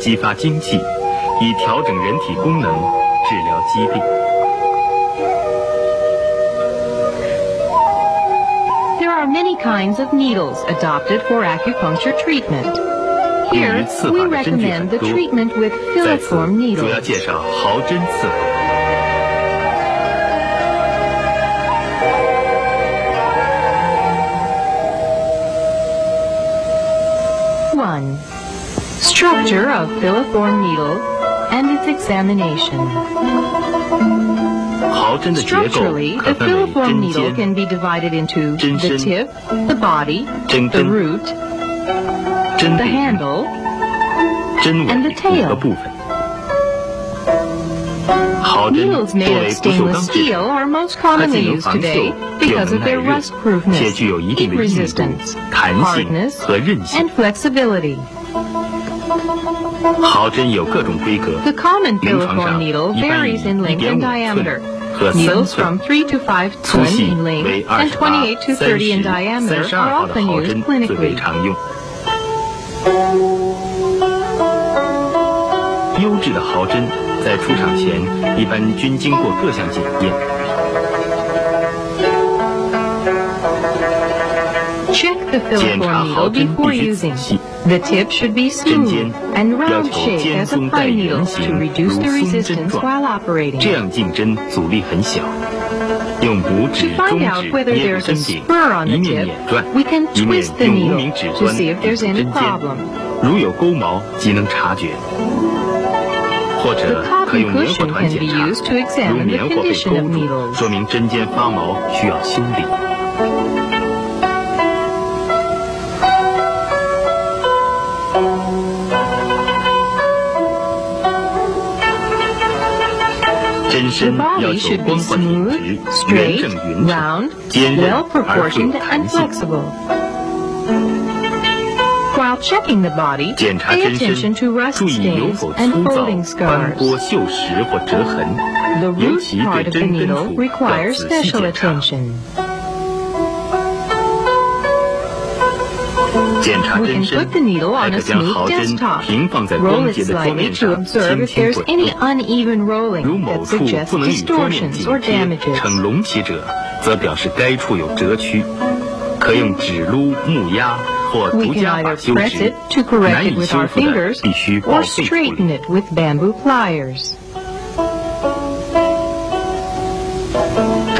激发精气，以调整人体功能，治疗疾病。There are many kinds of needles adopted for acupuncture treatment. Here, we recommend the，treatment with filiform needles. 主要介绍毫针刺 Picture of filiform needle and its examination. Structurally, the filiform needle can be divided into the tip, the body, the root, the handle, and the tail. Needles made of stainless steel are most commonly used today because of their rust-proofness, heat resistance, hardness, and flexibility. 毫针有各种规格临床上一般以一点五寸和三寸粗细为二十八三十三十二号的毫针最为常用。优质的毫针在出厂前一般均经过各项检验。检查毫针必须仔细 The tip should be smooth and round shaped as a pine needle，to reduce the resistance，while operating. 这样进针阻力很小。用拇指、中指捏住针柄一面捻转一面用无名指端抵 there's 住针尖如有钩毛即能察觉。或者可用棉花团检查，如棉花被勾住，说明针尖发毛需要修理。针身要求光滑挺直、圆正匀称、坚韧而富有弹性。While checking the body, pay attention to rust stains and folding scars. The root part of the needle requires special attention. 检查针身，还可将毫针平放在光洁的桌面上，轻轻滚动。如某处不能与桌面紧贴，呈隆起者，则表示该处有折曲，可用指撸、木压或竹夹法修治。难以修复的，必须报废处理。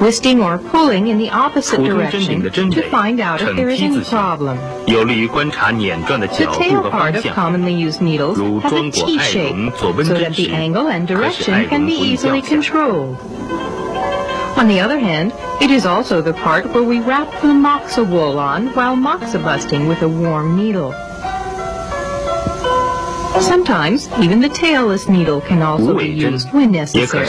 twisting or pulling in the opposite direction to find out if there is any problem. The tail part of commonly used needles have a T shape so that the angle and direction can be easily controlled. On the other hand, it is also the part where we wrap the moxa wool on while moxibustion with a warm needle. Sometimes, even the tailless needle can also be used when necessary.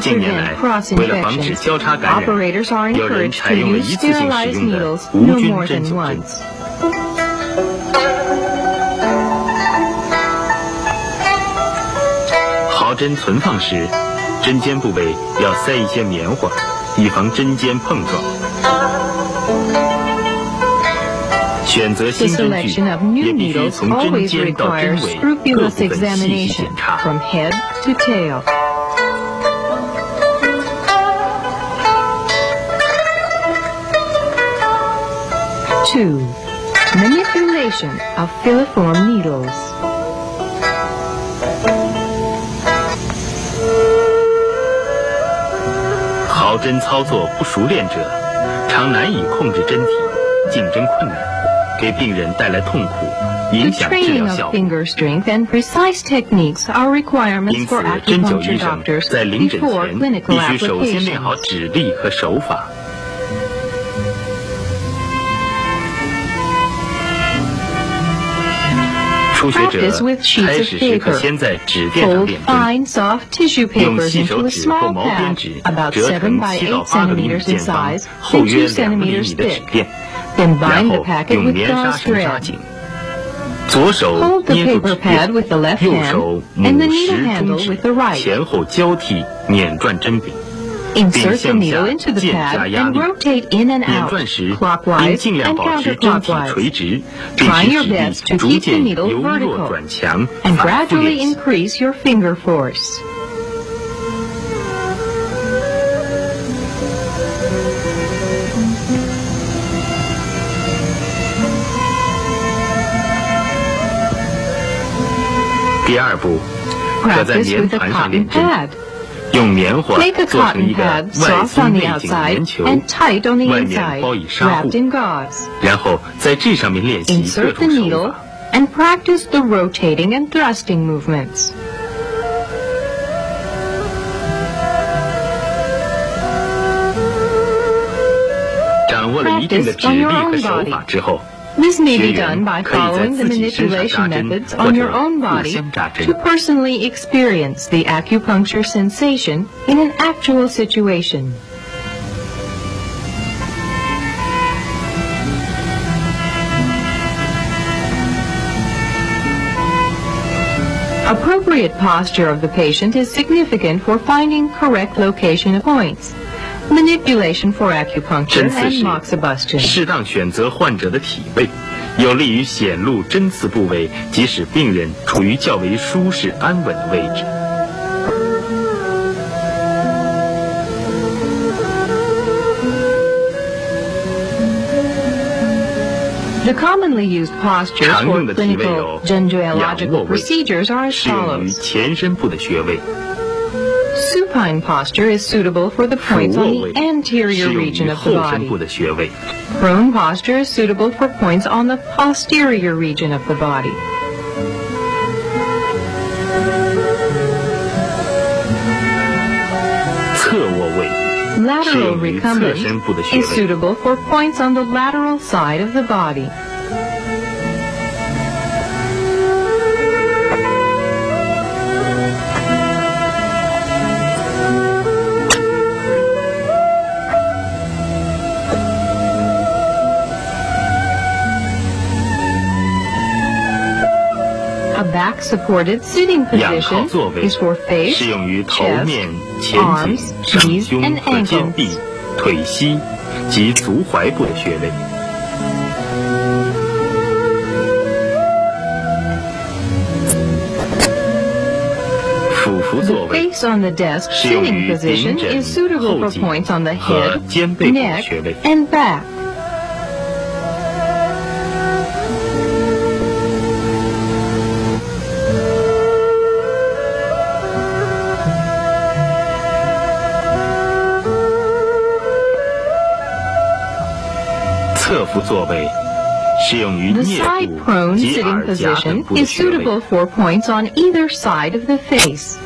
近年来为了防止 infections, 交叉感染，operators are 有人 encouraged 采 to 用了一次性使用的 needles 无 no 菌 more 针 than 灸针。once. 毫针存放时，针尖部位要塞一些棉花，以防针尖碰撞。选择新针具也必须从针尖到针尾各部分细细检查。2. Manipulation of filiform needles. 毫针操作不熟练者，常难以控制针体，进针困难，给病人带来痛苦，影响治疗效果。因此，针灸医生在临诊前必须首先练好指力和手法。初学者开始时可先在纸垫上练习，用细手指或毛边纸，折成七到八个厘米见方、厚约两厘米的纸垫，然后用棉纱绳扎紧。左手捏住纸垫，右手拇食中指前后交替捻转针柄。Insert the needle into the pad and rotate in and out clockwise and counterclockwise. Try your best to keep the needle vertical and gradually increase your finger force. Practice with a cotton pad. 用棉花做成一个外松内紧的棉球，外面包以纱布，然后在这上面练习各种手法。And practice 后 This may be done by following the manipulation methods on your own body to personally experience the acupuncture sensation in an actual situation. Appropriate posture of the patient is significant for finding correct location of points. Manipulation for acupuncture. 适当选择患者的体位，有利于显露针刺部位，即使病人处于较为舒适安稳的位置。The commonly used postures 常 for 用的体位 clinical 有仰卧 gendryological 位，procedures are as 适用于 follows. 前身部的穴位；supine posture is suitable for the points on the anterior region of the body. Prone posture is suitable for points on the posterior region of the body. Lateral recumbent is suitable for points on the lateral side of the body. 'A back-supported sitting 仰靠 position 坐位 is for face, 适用于头 chest, 面、前颈、 arms, 上 knees, 胸 and 和肩 ankles. 臂、腿膝及足踝部的穴位。俯伏 The 坐位 face on the desk 适用 sitting 于 position 顶枕 is、suitable 后 for 颈 points on the 和 head, 肩背部的 neck, 穴位。 伏坐位适用于 The 颞 side 部 prone 及 sitting 耳夹等 position 部的 is 穴位 suitable。for points on either side of the face.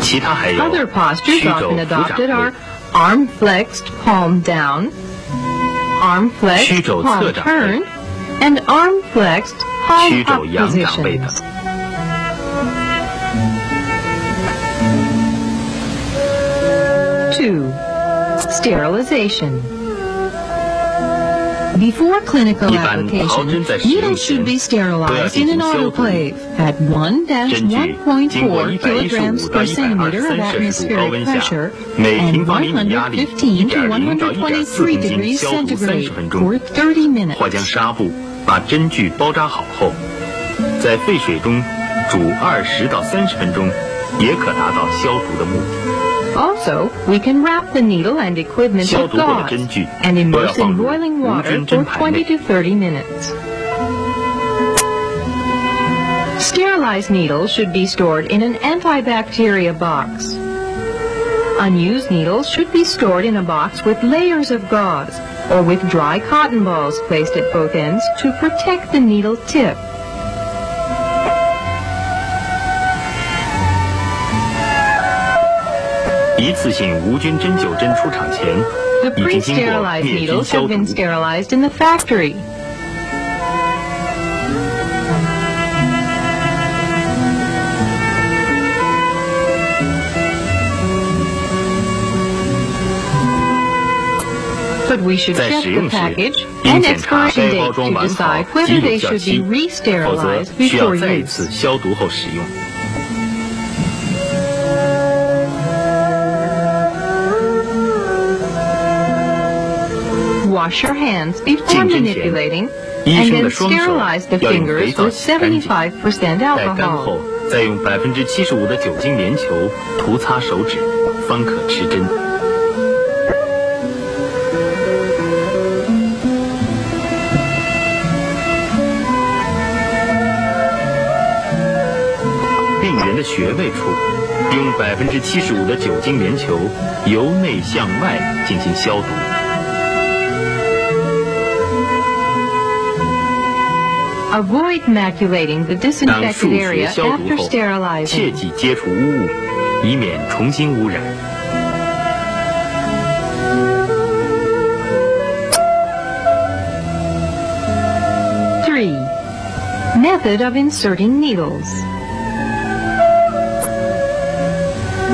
其他还有 Other postures 曲肘 often 扶掌 adopted 位 are arm flexed, palm down, arm 曲 flexed, 肘 palm 侧掌位 turned, and arm flexed, 曲 palm up 肘仰掌位等 positions.。 Sterilization. Before clinical application, needles should be sterilized in an autoclave at one dash one point four kilograms per centimeter of atmospheric pressure and one hundred fifteen one hundred twenty-three degrees centigrade for thirty minutes. 或将纱布把针具包扎好后，在沸水中煮二十到三十分钟，也可达到消毒的目的。Also, we can wrap the needle and equipment with gauze and immerse in boiling water for 20 to 30 minutes. Sterilized needles should be stored in an antibacteria box. Unused needles should be stored in a box with layers of gauze or with dry cotton balls placed at both ends to protect the needle tip. 一次性无菌针灸针出厂前已经经过灭菌消毒。在使用前，应检查包装完好、无锈迹，否则需要再一次消毒后使用。Wash your hands before manipulating 医 and 生 then 的双手 sterilize the 要用肥 fingers 皂 with 洗干净，75%待干 alcohol. 再用百分之七十五的酒精棉球涂擦手指，方可持针。病人的穴位处，用百分之七十五的酒精棉球由内向外进行消毒。Avoid maculating the 当 disinfected 数学 area 消毒 after 后，切 sterilizing. 忌接触污物，以免重新污染。 Three. Method of inserting needles.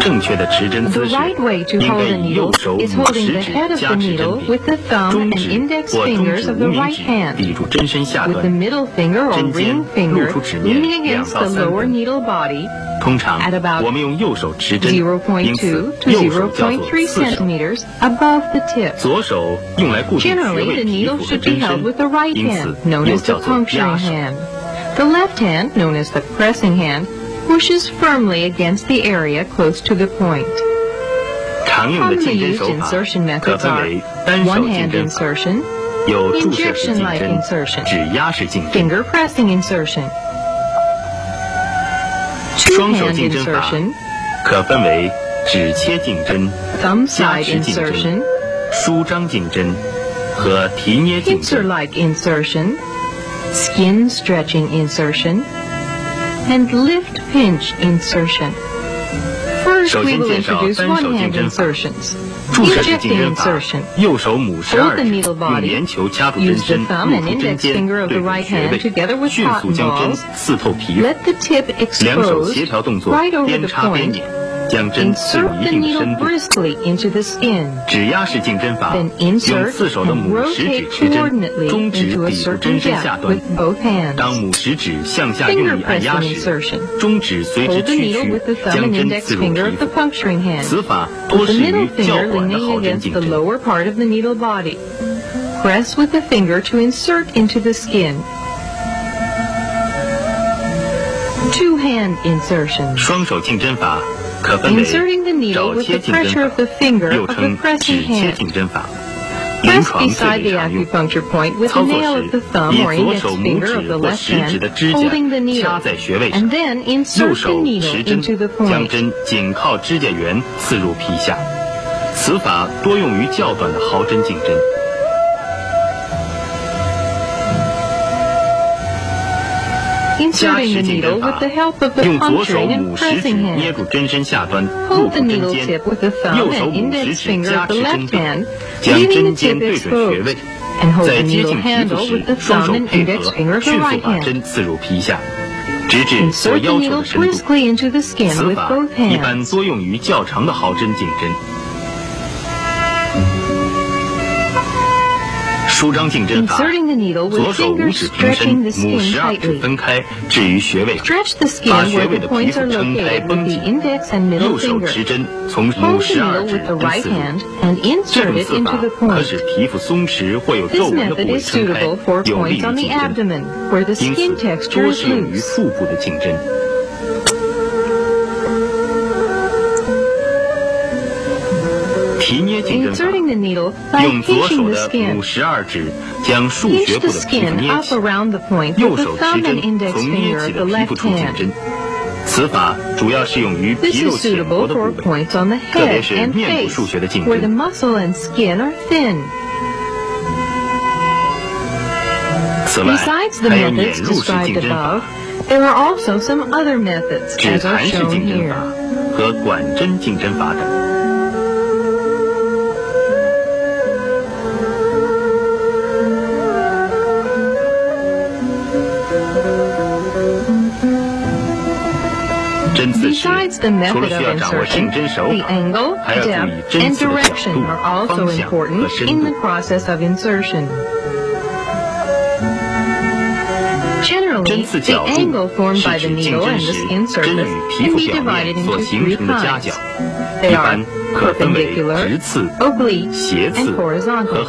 正确的持针 The 姿势 right way to 应 hold 该 a 以右 needle 手 is 拇 holding 食 the 指 head of 加 the 持针 needle 柄， with the thumb 中 and 指 index 或中 fingers 指 of 无 the 名 right 指 hand, 抵住针身下 with the 端， middle finger or 针尖 ring 露 finger 出指面 leaning 两 against 到 the 三 lower 分。 needle body 通常 at about 我们用右手持针，因 0.2此 to 右手叫做 0.3刺手， centimeters above the tip. 左手用来固定穴 Generally, 位 the 皮 needle 肤和 should 针 be held 身 with the right，因此 hand, known 又 as the 叫做 puncturing 压手。 hand. The left hand, known as the pressing hand, pushes firmly against the area close to the point. Commonly used insertion methods are one-hand insertion, injection-like insertion, finger pressing insertion, two-hand insertion, thumb side insertion, 舒张进针和提捏进针。Pincer-like insertion, skin stretching insertion and lift pinch insertion. First, we will introduce one-hand insertions. Ejecting insertion. Hold the needle body. Use the thumb and index finger of the right hand together with cotton balls. Let the tip expose right over the point. 将针刺入一定的深度。指压式进针法，用四手的拇食指持针，中指抵住针身下端。当拇食指向下用力按压时，中指随之屈曲，将针刺入皮肤。此法多适于较短的毫针进针。Press with the finger to insert into the skin. Two-hand insertion. 双手进针法可分为找切进针法又称指切进针法临床最为常用。操作时以左手拇指或食指的指甲掐在穴位上右手持针将针紧靠指甲缘刺入皮下。此法多用于较短的毫针进针。夹持进针法，用左手拇食指捏住针身下端，握住针尖，右手拇食 help 柄，将针尖对准穴位，在接近皮肤时，双手配合迅速把针刺入皮下，直至所要求的深度。此法一般多用于较长的毫针进针。舒张颈针法，左手五指平伸，拇十二指分开置于穴位，把穴位的皮肤撑开绷紧，右手持针从拇十二指根刺入。这种刺法可使皮肤松弛或有皱纹的部位撑开，有利于颈针，因此多适用于腹部的颈针。提捏紧针法，用左手的五十二指将数学部的皮肤捏起，右手持针从捏起的皮肤处进针。此法主要适用于皮肉浅薄的部位，特别是面部数学的进针。此外，还有免入式进针法。There are also some other methods, as shown here. 和管针进针法等。Besides the method of insertion, the angle, depth, and direction are also important in the process of insertion. Generally, the angle formed by the needle and the skin surface can be divided into three kinds. perpendicular, are perpendicular, oblique, and horizontal.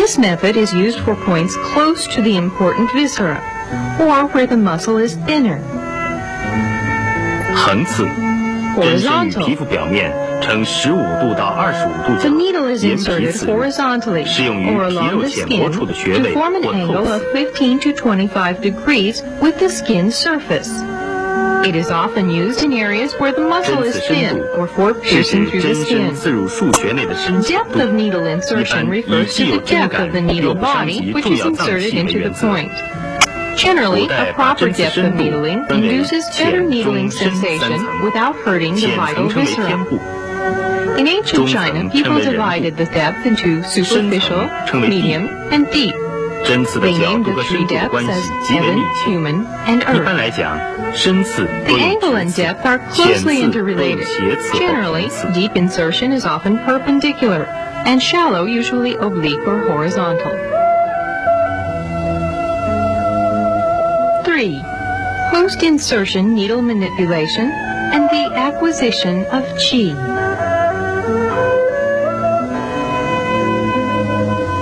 This method is used for points close to the important viscera, or where the muscle is thinner. 横刺，针身与 Horizontal 皮肤表面呈十五度到二十五度 The 角， needle is 沿皮 inserted 刺入， horizontally 适用于 or 皮 along 肉 the 浅薄 skin 处的穴 to 位 form an 或 angle 透 of 刺。 It is often used in areas where the muscle is thin or for piercing through the skin. Depth of needle insertion refers to the depth of the needle body, which is inserted into the point. Generally, a proper depth of needling induces better needling sensation without hurting the vital viscera. In ancient China, people divided the depth into superficial, medium, and deep. The angle and depth says human and earth. The angle and depth are closely interrelated. Generally, deep insertion is often perpendicular, and shallow usually oblique or horizontal. Three, post-insertion needle manipulation and the acquisition of qi.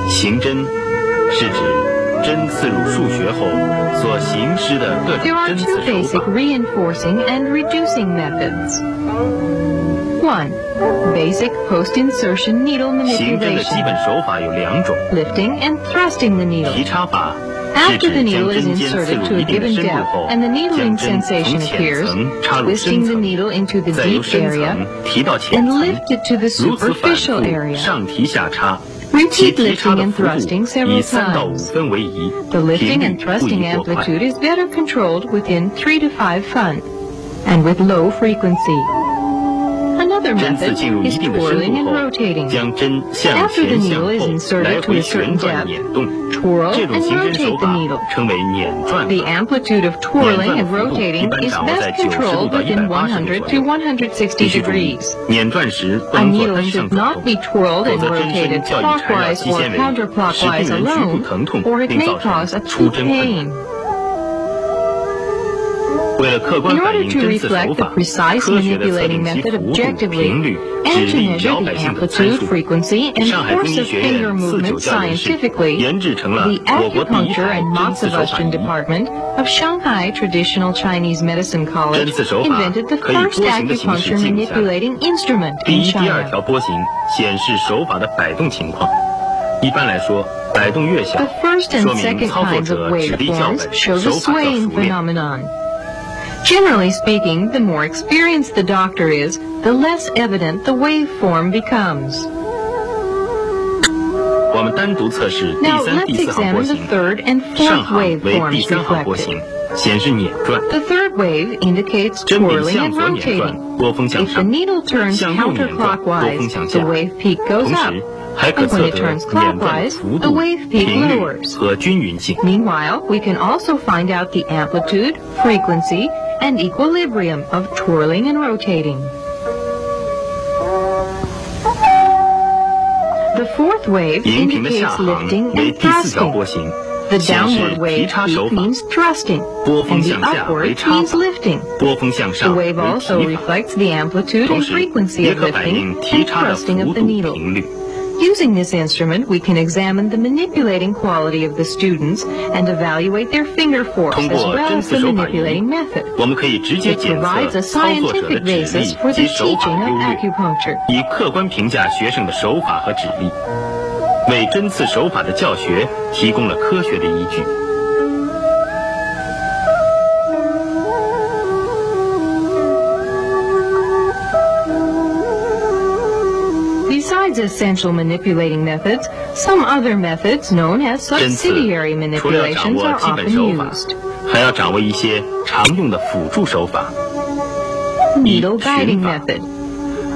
行针是指针刺入腧穴后所行施的各种针刺手法。There are two basic reinforcing and reducing methods. One, basic post-insertion needle manipulation. Lifting and thrusting the needle. 提插法。After the needle is inserted to a given depth and the needling sensation appears, twisting the needle into the deep area and lift it to the superficial area. Repeat lifting and thrusting several times. The lifting and thrusting amplitude is better controlled within 3 to 5 fun and with low frequency. Another 针刺 method 进入一 is 定的深 twirling 度 and 后， rotating. 将针向 After the 前向 needle is 后 inserted 来 to 回 a 旋 certain 转 depth, 捻动， twirl 这种 and 行针手 rotate the 法 needle. 称为捻转 The 法。 amplitude of twirling and rotating is best controlled within 100 to 160必须注意 degrees. 捻转时不 A 能做 needle 单向 should 转 not 动， be twirled 否 and 则针身 rotated 较易缠绕 clockwise 肌 or 纤维，使 counterclockwise 病人局部 alone, 疼痛 or，it 并 may 造 cause 成 acute 出针困 pain. 难。 为了客观反映针刺手法、科学的刺激幅度、频率、指力、交感、接触频率、上海针灸学院四九教室研制成了我国第一种针刺手法。针刺手法可以波形的形式进行显示。第一、第二条波形显示手法的摆动情况。一般来说，摆动越小，说明操作者指力较稳，手法较熟练。Generally speaking, the more experienced the doctor is, the less evident the waveform becomes. Now let's examine the third and fourth waveforms reflected. The third wave indicates twirling and rotating. If the needle turns counterclockwise, the wave peak goes up. And when it turns clockwise, the wave peak lowers. Meanwhile, we can also find out the amplitude, frequency, and equilibrium of twirling and rotating. The fourth wave indicates lifting and thrusting. The downward wave means thrusting, and the upward means lifting. The wave also reflects the amplitude and frequency of lifting and thrusting of the needle. 频率。 Using this instrument, we can examine the manipulating quality of the students and evaluate their finger force 通 as 过 well 针 as 刺 the 手法仪 manipulating method. 我们可以直接 It 检 provides 测 a 操作者的 scientific 指 basis 力 for 及 the 手法 teaching 的 of 优劣， acupuncture. 以客观评价学生的手法和指力，为针刺手法的教学提供了科学的依据。 Essential manipulating methods, some other methods known as subsidiary 除了要掌 manipulations are often used.，还要掌握一些常用的辅助手法。Guiding 循法 method.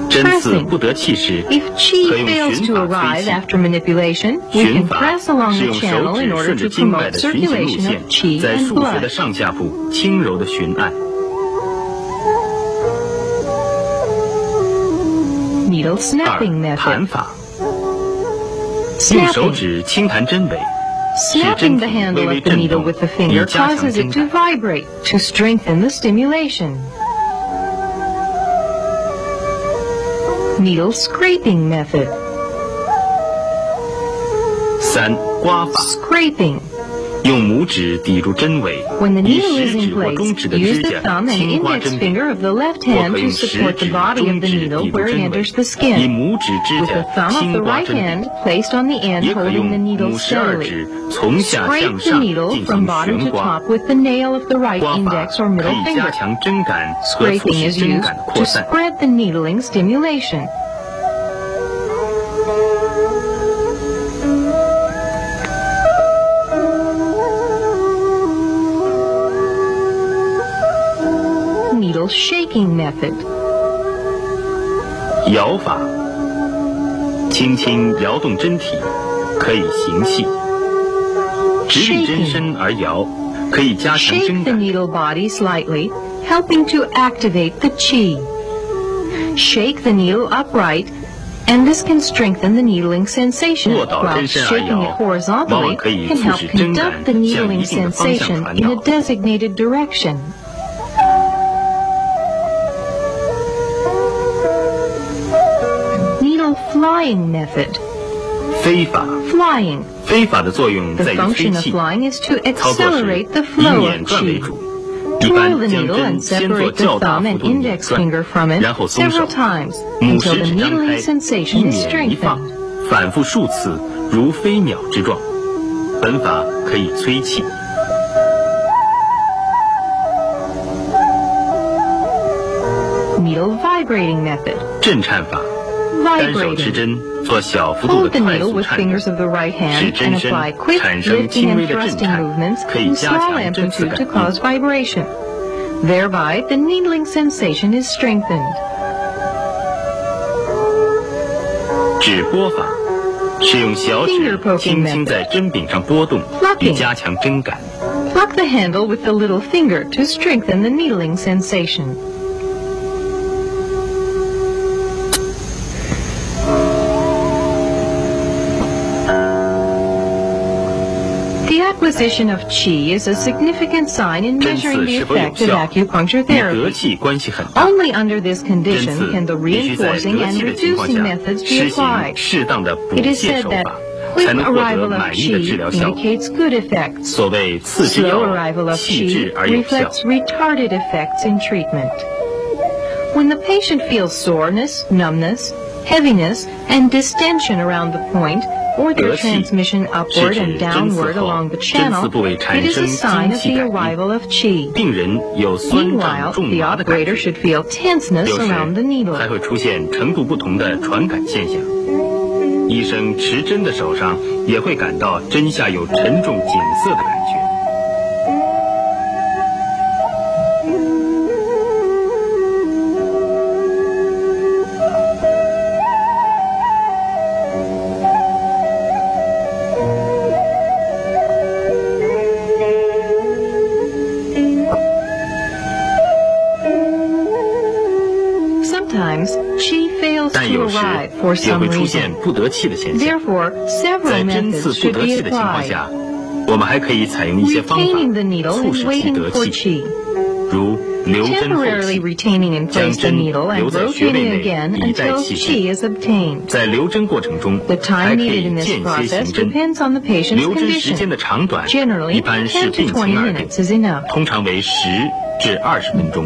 针刺不得气时，可用 to 法 we 循 can 法是用手指顺着经脉的循行路线在数学的上下部轻柔的巡按。Needle 二 snapping 弹 method. 法，用手 Snapping. 指轻弹针尾，使 Snapping 针 the 体 handle 微微 of the 震 needle 动， with the 以 finger 加强 causes 针 it to 感。 vibrate to strengthen the stimulation. Needle scraping method. 三刮法， Scraping. 用拇指抵住针尾，以食指或中指的指甲轻刮针柄，或可用食指、中指抵住针尾，以拇指指甲轻刮针柄，也可用拇食二指从下向上进行旋刮。刮法可以加强针感和促使针感的扩散。oil shaking method. 摇法，轻轻摇动针体，可以行气；直立针身而摇，可以加强伸展。Shake the needle body slightly, helping to activate the chi. Shake the needle upright. And this can strengthen the needling sensation, while shaking it horizontally can help conduct the needling sensation in a designated direction. flying method. 飞法， Flying. 飞法的作用 The 在于吹 function of 气， flying is to 操作时 accelerate the 以 flow 捻 of 转为 chi. 主，一 Twirl 般 the 将 needle 针 and 先做 separate 较 the 大 thumb 幅 and 度的捻 index 转， finger from it 然后松手 several，times 拇 until 食 the 指张 needling 开，一 sensation is 捻一放 strengthened.，反复数次，如飞鸟之状。本法可以催气。 Needle vibrating method. 震颤法， 单手持 Vibrating. 针做小幅度 Hold 的 the 快 needle 速 with 颤 fingers 抖， of the right 使 hand 针 and 身 apply quick 产生 lifting 轻微 and 的震 thrusting 颤 movements，可以 in 加 small 强针刺 amplitude 感 to cause 应。 vibration. Thereby, the needling sensation is strengthened. 指拨法是用小 Finger 指 poking 轻轻 method 在针柄上拨动， Plucking 以加强针感。 Pluck the handle with the little finger to strengthen the needling sensation. position of qi is a significant sign in measuring the effect of acupuncture therapy. Only under this condition can the reinforcing and reducing methods be applied. It is said that quick arrival of qi indicates good effects. Slow arrival of qi reflects retarded effects in treatment. When the patient feels soreness, numbness, heaviness, and distension around the point, 得气 transmission 是 upward 指 and 针刺 downward 后 along the 针 channel, 刺部位 it 产 is 生 a sign 精 of 气 the 感 arrival 应，of qi. 病人有酸 Meanwhile, 胀重 the 麻的感 operator 觉，should feel 时 around the needle. 还会出现程度不同的传感现象。医生持针的手上也会感到针下有沉重紧涩的感觉。也会出现不得气的现象。在针刺不得气的情况下，我们还可以采用一些方法促使其得气，如留针透气，将针留在穴位内以待气生。在留针过程中，还可以间歇行针。留针时间的长短一般是病情而定，通常为十至二十分钟。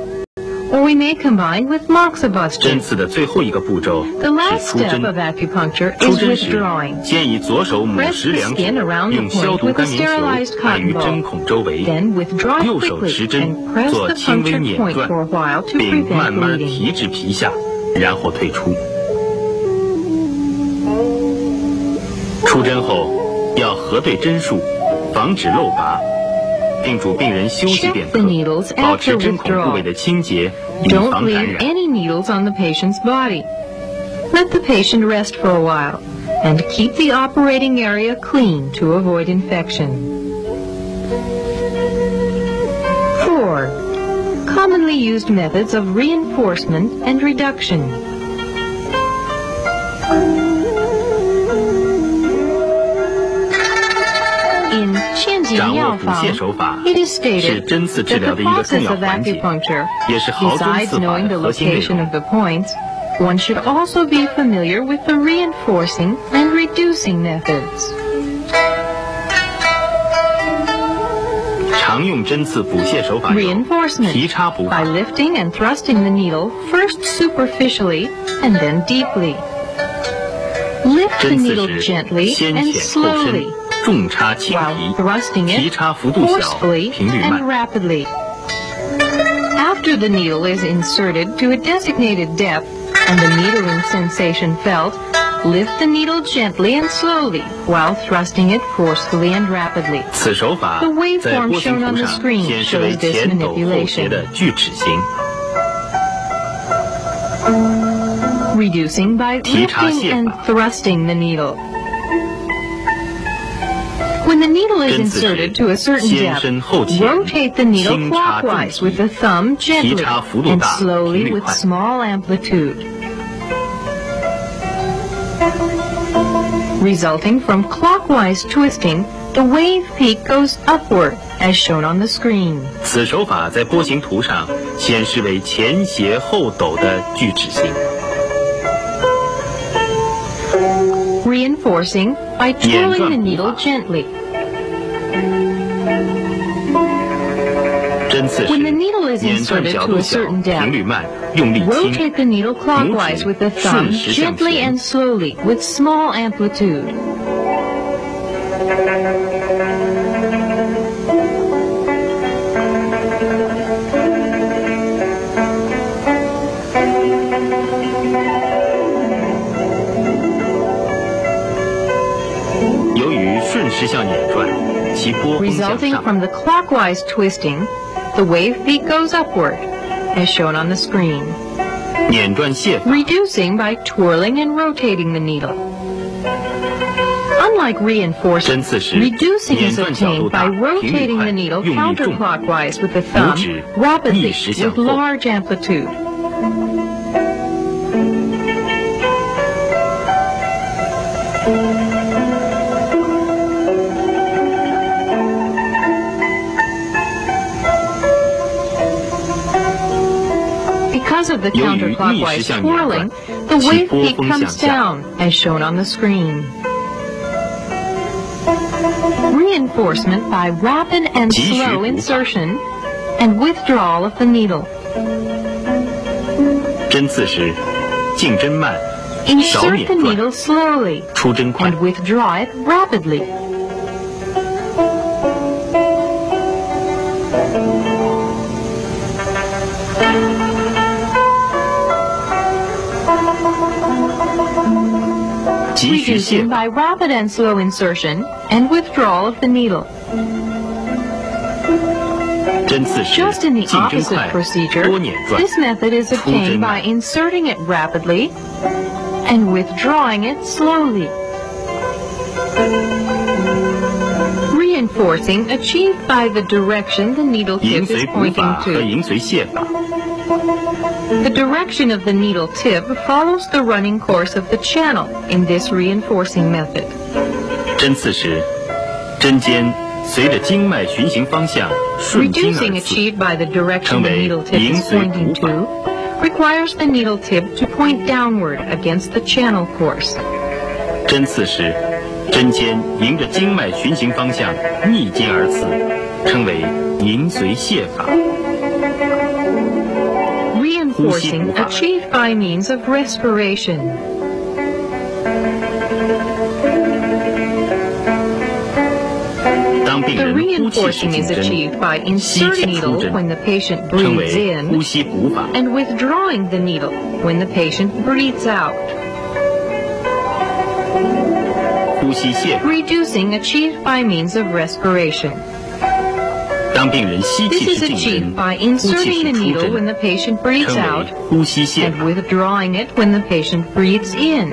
we may combine with 针.刺的最后一个步骤是出针。出针时 withdrawing. 先以左手拇食两指用消毒干棉球按于针孔周围，右手持针做轻微捻转并慢慢提至皮下，然后退出。出针后要核对针数，防止漏拔，并嘱病人休息 Check 片 the 刻， needles 保持 after 针孔部位 withdrawal. 的清洁，以 Don't 防感 leave 染。 any needles on the patient's body. Let the patient rest for a while and keep the operating area clean to avoid infection. 4. Commonly used methods of reinforcement and reduction. 掌握补泻手法是针刺治疗的一个重要环节，也是毫针刺法的核心内容。One should also be familiar with the reinforcing and reducing methods. 常用针刺补泻手法有提插补法。By lifting and thrusting the needle first superficially and then deeply. Lift the needle gently and slowly. 重插轻 while 提， thrusting 提 it 插幅度小， forcefully 频率 and 慢。 rapidly. After the needle is inserted to a designated depth and the needling sensation felt, lift the needle gently and slowly while thrusting it forcefully and rapidly. 此手法 The waveform 在波形 shown on 图 the 上 screen 显示为 shows this 前陡后斜 manipulation. 的锯齿形。 Reducing by 提插 lifting 泻 and 法 thrusting the needle. When the needle is 针刺时 inserted to a certain 先 depth, 深后浅， rotate the needle 轻插重 clockwise 提 with the thumb gently 提插幅度 and 大，频 slowly 率 with 快。 small amplitude. Resulting from clockwise twisting, the wave peak goes upward, as shown on the screen. 此手法在波形图上显示为前斜后陡的锯齿形。 Reinforcing by twirling the needle gently. is inserted to a certain depth. Rotate the needle clockwise with the thumb gently and slowly with small amplitude. Resulting from the clockwise twisting, the wave peak goes upward, as shown on the screen. Reducing by twirling and rotating the needle. Unlike reinforcement, reducing is obtained by rotating the needle counterclockwise with the thumb rapidly with large amplitude. of the 由于逆时 counterclockwise 向捻 twirling, 转， the 其 wave 波 peak 峰向 comes 下。 down, as shown on the screen. Reinforcement by rapid and 急需 slow 补法。 insertion and withdrawal of the needle. 针刺时，进针慢，少 Insert 捻 the 转， needle slowly 出针快 and。withdraw it rapidly. reducing by rapid and slow insertion and withdrawal of the needle. Just in the opposite procedure, this method is obtained by inserting it rapidly and withdrawing it slowly. Reinforcing achieved by the direction the needle tip is pointing to. The direction of the needle tip follows the running course of the channel in this reinforcing method. 针刺时，针尖随着经脉循行方向顺经而刺，称为迎随补法。requires the needle tip to point downward against the channel course forcing achieved by means of respiration. The reinforcing is achieved by inserting needle when the patient breathes in and withdrawing the needle when the patient breathes out. Reducing achieved by means of respiration. 当病人吸 This 气 is 时进 achieved 针， by 呼气 inserting the 时出 needle when 针， the patient breathes 称为 out 呼吸泻 and 法。 withdrawing it when the patient breathes in.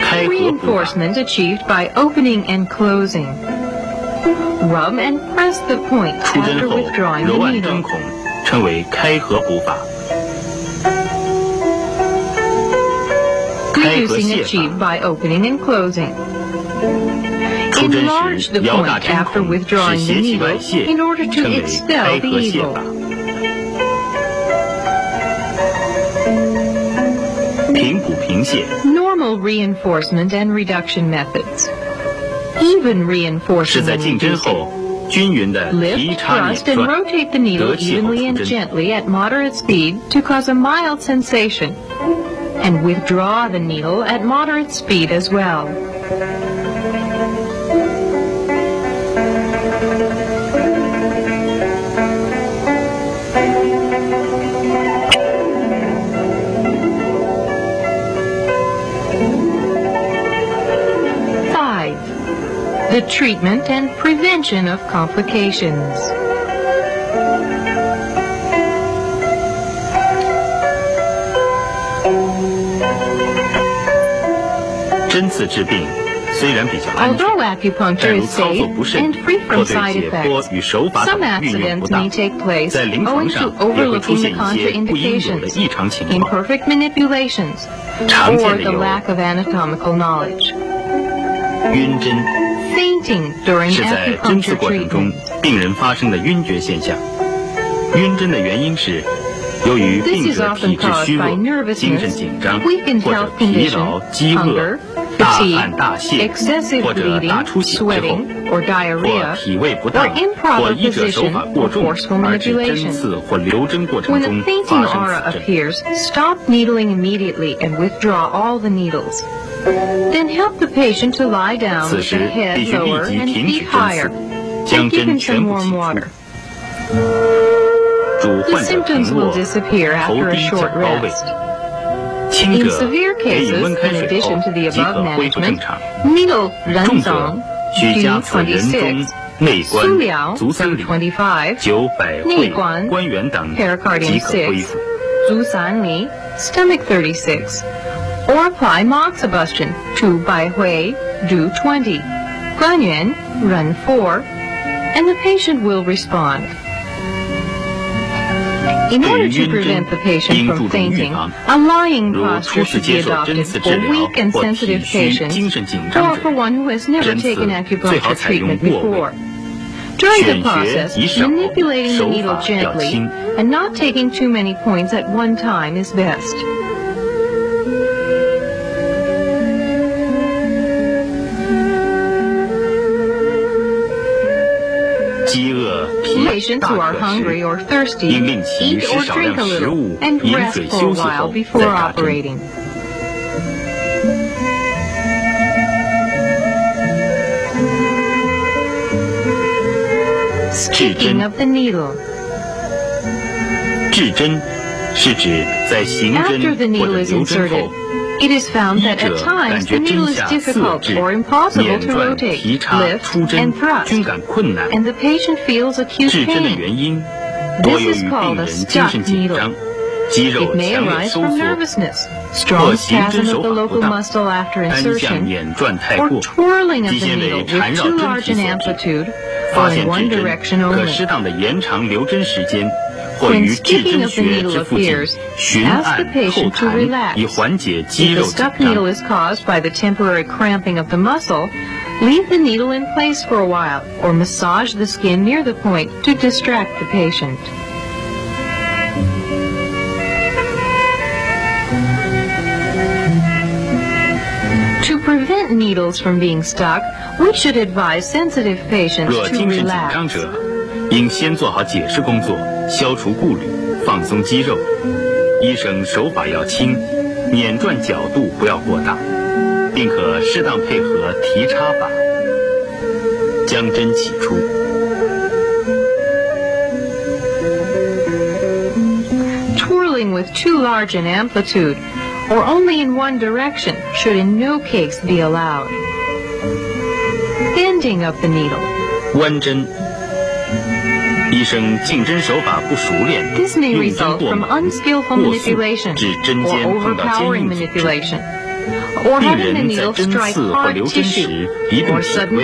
开合补法。 Reinforcement achieved by opening and closing. Rub and press the point 出针 after 后 withdrawing the 揉按针 needle. reducing a cheat by opening and closing. Enlarge the point after withdrawing the needle in order to expel the evil. Normal reinforcement and reduction methods. Even reinforcement and reducing. Lift, thrust, and rotate the needle evenly and gently at moderate speed to cause a mild sensation. And withdraw the needle at moderate speed as well. 5. The treatment and prevention of complications. 针刺治病虽然比较安全但如操作不慎或对解剖与手法等运用不当在临床上也会出现一些不应有的异常情况。常见的有晕针是在针刺过程中病人发生的晕厥现象。晕针的原因是由于病者体质虚弱精神紧张或者疲劳饥饿 大 fatigue, 汗大泻 excessive 或者大 bleeding, 出血之后， sweating, or 或 diarrhea, 体位不 or 当，或 improper 医者手 position 法过 or 重 forceful 而致针 manipulation. 刺或留针过程 When the 中 fainting 发生 aura 此症。 appears, stop needling immediately and withdraw all the needles. Then help the patient to lie down 此 with the 时 head 必须立 lower 即 and 停 feet 止针 higher, 刺，将 and give 针 him 全 some 部 warm 取 water. 出，主 The 患者 symptoms 平 will 卧， disappear 头 after a 低脚 short 高位， rest. 轻 in severe cases, in addition to the above management, Milo Renzhong, Yu 26, Su Liao, 25, Neiguan, pericardium 6, Zusanli, stomach 36, or apply moxibustion to Bai Hui, Du 20, Guanyuan, Ren 4, and the patient will respond. In order to prevent the patient from fainting, a lying posture should be adopted. For weak and sensitive patients or for one who has never taken acupuncture treatment before. During the process, manipulating the needle gently and not taking too many points at one time is best. patients who are hungry or thirsty eat or drink a little and rest for a while before operating. Sticking of the needle. 滞针是指在行针或者留针后。it is found that at times the needle is difficult or impossible to rotate, lift, and thrust, and the patient feels acute pain. This is called a stuck needle. It may arise from nervousness, strong spasm of the local muscle after insertion, or twirling of the needle with too large an amplitude or in one direction only. 或于滞针穴之附近，循按叩弹，以缓解肌肉紧张。Leave the needle is caused by the temporary cramping of the muscle, leave the needle in place for a while or massage the skin near the point to distract the patient. To prevent needles from being stuck, we should advise sensitive patients to 消除顾虑，放松肌肉。医生手法要轻，捻转角度不要过大，并可适当配合提插法，将针起出。Twirling with too large an amplitude or only in one direction should in no case be allowed. Bending of the needle. 弯针，医生进针手法不熟练用针过猛过速致针尖碰到坚硬组织。病人在针刺或留针时移动体位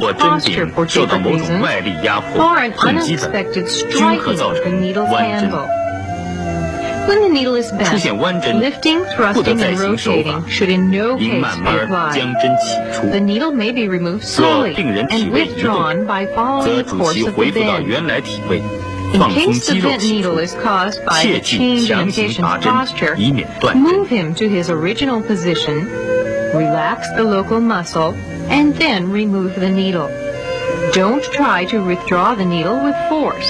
或针柄受到某种外力压迫痛击等均可造成弯针 handle. When the needle is 出现 bent, 弯针， lifting, 不得 thrusting, 再 and 行手法 rotating，should in no 应 case 慢 be 慢 applied. 将针起出。 The needle may be removed 若 slowly 病人体 and 位移动 withdrawn by，following 则 the 主 course 其 of the 恢复到 bend. 原来体位， In 放松 case 肌 the 肉 bent 起出 needle is caused by 切 the 忌 change in 强 the 行拔 patient's 针， posture, 以免断针。 move him to his original position, relax the local muscle, and then remove the needle. Don't try to withdraw the needle with force.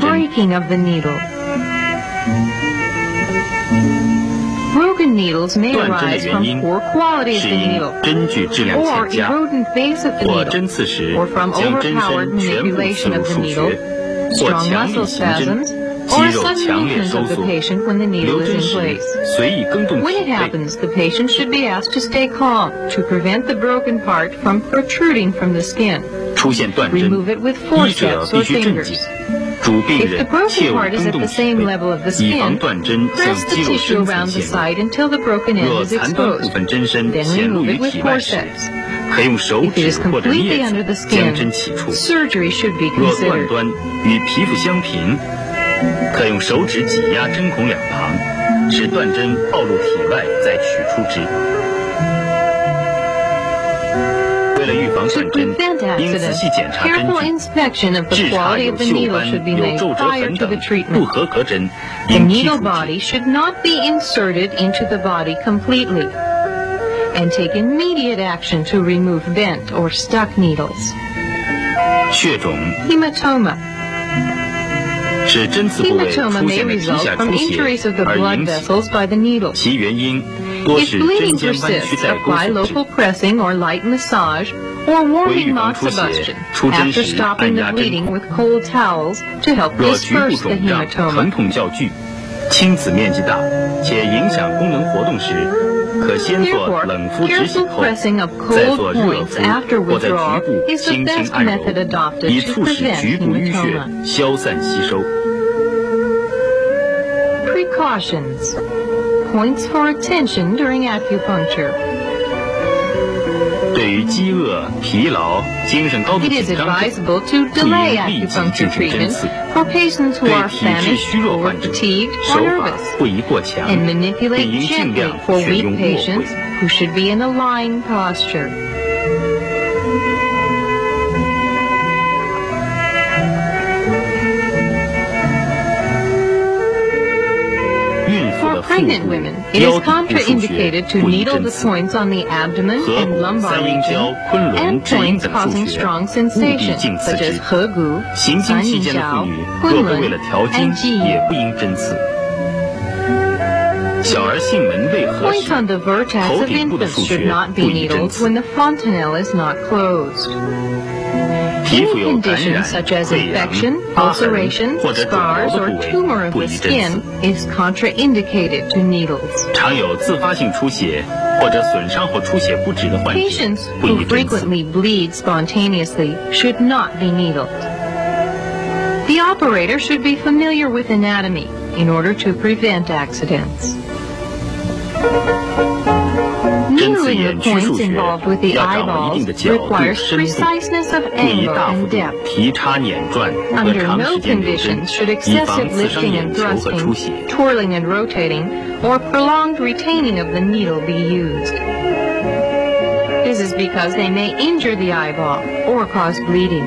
Breaking of the needle. Broken needles may arise from poor quality of the needle, or erodent base of the needle, or from overpowered manipulation of the needle, strong muscle spasms, or sudden movement of the patient when the needle is in place. When it happens, the patient should be asked to stay calm to prevent the broken part from protruding from the skin. Remove it with forceps or fingers. 主病人切勿蹬动位，以防断针向肌肉深层。若残端部分针身显露于体外时，可用手指或者镊子将针起出。若断端与皮肤相平，可用手指挤压针孔两旁，使断针暴露体外再取出之。为了预防 To 断针 prevent，应仔 accidents, 细检查针 careful 具。 inspection of the 质查 quality 有 of the 锈 needle 斑、 should be 有 made 皱褶 prior 痕 to the 等 treatment. 不合格针， The 应剔 needle 除之。 body should not be inserted into the body completely. And take immediate action to remove bent or stuck needles. 血肿 Hematoma. 是针刺部位 Hematoma 出 may 现的皮 result 下 from 出血 injuries of the 而 blood 引起， vessels by the needle. 其原因多 If 是针 bleeding 尖弯曲 persists, 带沟 apply 所致 local。pressing or light massage or 为预 warming 防出血，moxibustion 出针 after 时 stopping 按 the 压针 bleeding 孔 with cold towels to help 若局部 disperse the 肿胀、疼 hematoma. 痛较剧、青紫面积大且影响功能活动时，可先做冷敷止血后再做热敷或在局部轻轻按揉以促使局部淤血.消散吸收。Precautions. Points for attention during acupuncture. 对于饥饿、疲劳、精神高度 It is 紧张症， advisable to 不宜 delay 立即 acupuncture 进行针 treatment 刺。 for patients who 对 are 体质 famished 虚弱 or 患者， fatigued 手 or 法 nervous, 不宜过强， and 并 manipulate 应尽 gently 量 for 选 weak 用卧 patients 轨。 pregnant 部 women, it 腰 is 底部数 contraindicated 穴 to 不宜 needle 针 the 刺。 points on the abdomen 合 and 谷、 lumbar 三阴交 region,、昆仑、 and 至阴 points 等数 causing 穴 strong 务必 sensation, 净刺 such 之 as。合谷、行经期间的妇女，若不为了调经，也不应针刺。小儿性门未合 Points 时 on，the vertex 头 of 顶部的 infants 数 should 穴 not 不 be 宜针 needled 刺 when。the fontanelle is not closed. 皮肤 Any 有感染 condition、such as 溃疡 infection,、疤痕 ulceration, 或者肿 scars, 瘤的 or 部 tumor 位， of 不 the 宜针 skin 刺。 is contraindicated to needles. 常有自发性出血或者损伤或出血不止的患者， Patients 不 who 宜针刺。 frequently bleed spontaneously should not be needled. The operator should be familiar with anatomy in order to prevent accidents. Dealing with points involved with the eyeballs requires preciseness of angle and depth. Under no conditions should excessive lifting and thrusting, twirling and rotating, or prolonged retaining of the needle be used. This is because they may injure the eyeball or cause bleeding.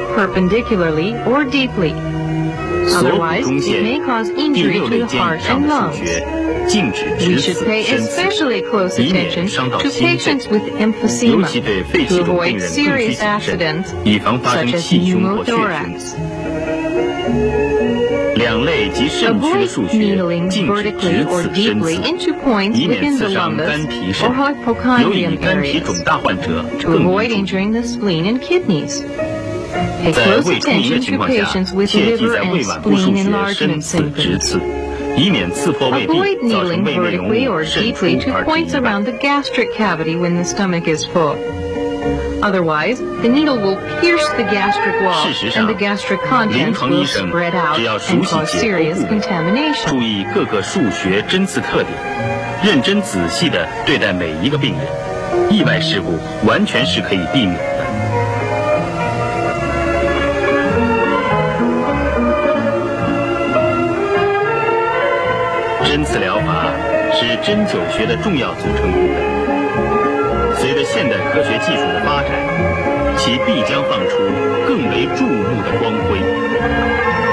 perpendicularly or deeply. Otherwise, it may cause injury to the heart and lungs. We should pay especially close attention to patients with emphysema to avoid serious accidents such as pneumothorax. Avoid needling vertically or deeply into points within the lumbus or hypochondrium areas to avoid injuring the spleen and kidneys. 在胃充盈的情况下，切忌在胃脘部腧穴深刺直刺，以免刺破胃壁，造成胃内容物渗出而停摆。Otherwise, the gastric cavity when the stomach is full. Otherwise, the needle will pierce the gastric wall and the gastric contents will spread out and cause serious contamination. 注意各个腧穴针刺特点，认真仔细地对待每一个病人，意外事故完全是可以避免的。针灸学的重要组成部分。随着现代科学技术的发展其必将放出更为注目的光辉。